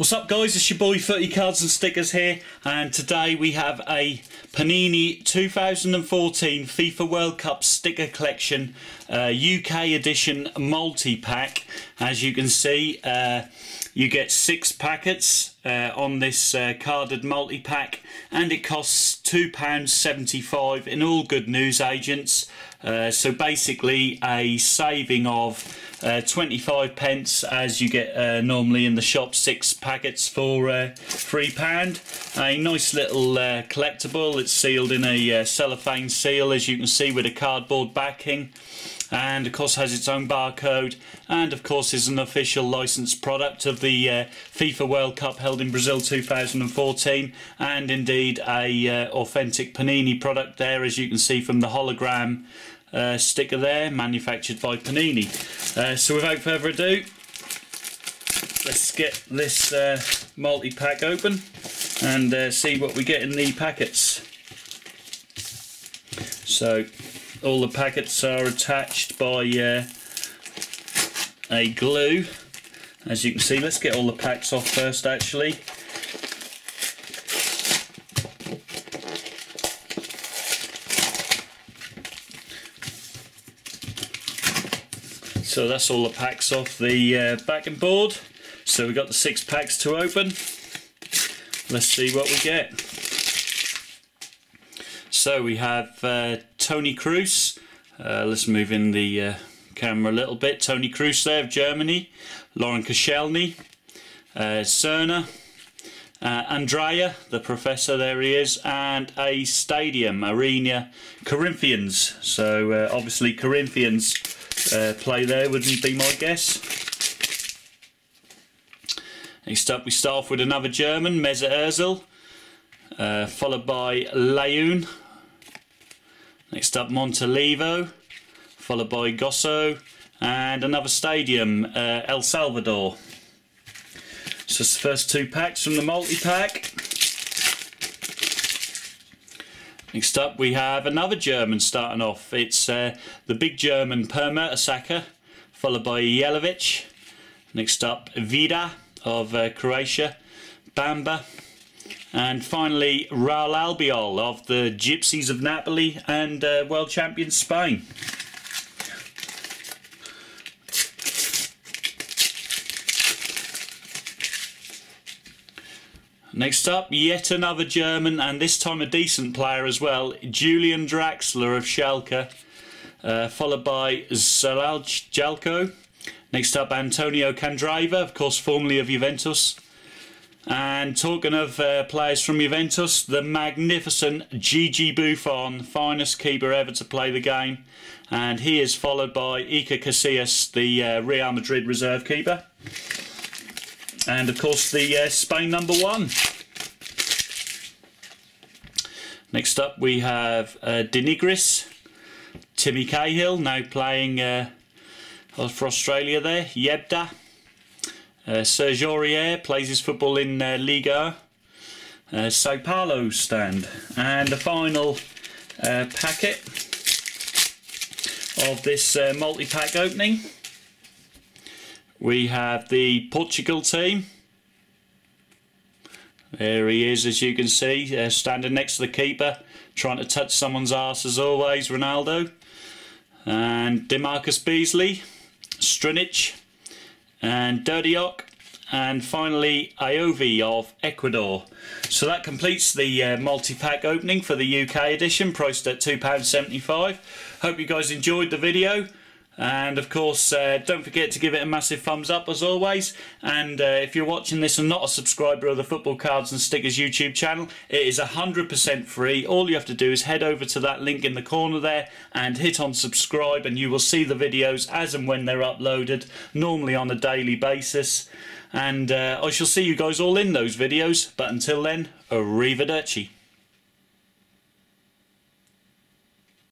What's up guys, it's your boy Footy Cards and Stickers here and today we have a Panini 2014 FIFA World Cup sticker collection uh, UK edition multi-pack. As you can see uh, you get six packets uh, on this uh, carded multi-pack and it costs £2.75 in all good news agents. Uh, so basically a saving of uh, 25 pence as you get uh, normally in the shop six packets for uh, three pound. A nice little collectible. It's sealed in a cellophane seal as you can see with a cardboard backing and of course has its own barcode and of course is an official licensed product of the uh, FIFA World Cup held in Brazil 2014 and indeed a uh, authentic Panini product there as you can see from the hologram uh, sticker there, manufactured by Panini. Uh, so without further ado, let's get this uh, multi-pack open and uh, see what we get in the packets. So all the packets are attached by uh, a glue as you can see let's get all the packs off first actually So that's all the packs off the uh, backing board. So we've got the six packs to open. Let's see what we get. So we have uh, Toni Kroos. Uh, let's move in the uh, camera a little bit. Toni Kroos there of Germany. Laurent Koscielny. Uh. Uh, Andrea, the professor, there he is, and a stadium, Arena Corinthians. So uh, obviously Corinthians uh, play there, wouldn't be my guess. Next up we start off with another German, Mesut Ozil, uh, followed by Layun. Next up Montolivo, followed by Gosso, and another stadium, uh, El Salvador. So it's the first two packs from the multi-pack. Next up we have another German starting off. It's uh, the big German Per Mertesacker, followed by Jelavic. Next up Vida of uh, Croatia, Bamba. And finally Raul Albiol of the Gypsies of Napoli and uh, world champion Spain. Next up, yet another German, and this time a decent player as well, Julian Draxler of Schalke, uh, followed by Zalal Jalko. Next up, Antonio Candreva, of course, formerly of Juventus. And talking of uh, players from Juventus, the magnificent Gigi Buffon, finest keeper ever to play the game. And he is followed by Iker Casillas, the uh, Real Madrid reserve keeper and of course the uh, Spain number one. Next up we have uh, Denigris, Timmy Cahill now playing uh, for Australia there, Yebda, uh, Serge Aurier plays his football in uh, Liga, uh, Sao Paulo stand and the final uh, packet of this uh, multi-pack opening we have the Portugal team. There he is, as you can see, uh, standing next to the keeper, trying to touch someone's arse as always, Ronaldo. And DaMarcus Beasley, Strinic, and Dirdiok, and finally Ayovi of Ecuador. So that completes the uh, multi-pack opening for the UK edition, priced at £2.75. Hope you guys enjoyed the video. And of course, uh, don't forget to give it a massive thumbs up as always. And uh, if you're watching this and not a subscriber of the Football Cards and Stickers YouTube channel, it is 100% free. All you have to do is head over to that link in the corner there and hit on subscribe, and you will see the videos as and when they're uploaded, normally on a daily basis. And uh, I shall see you guys all in those videos. But until then, arrivederci.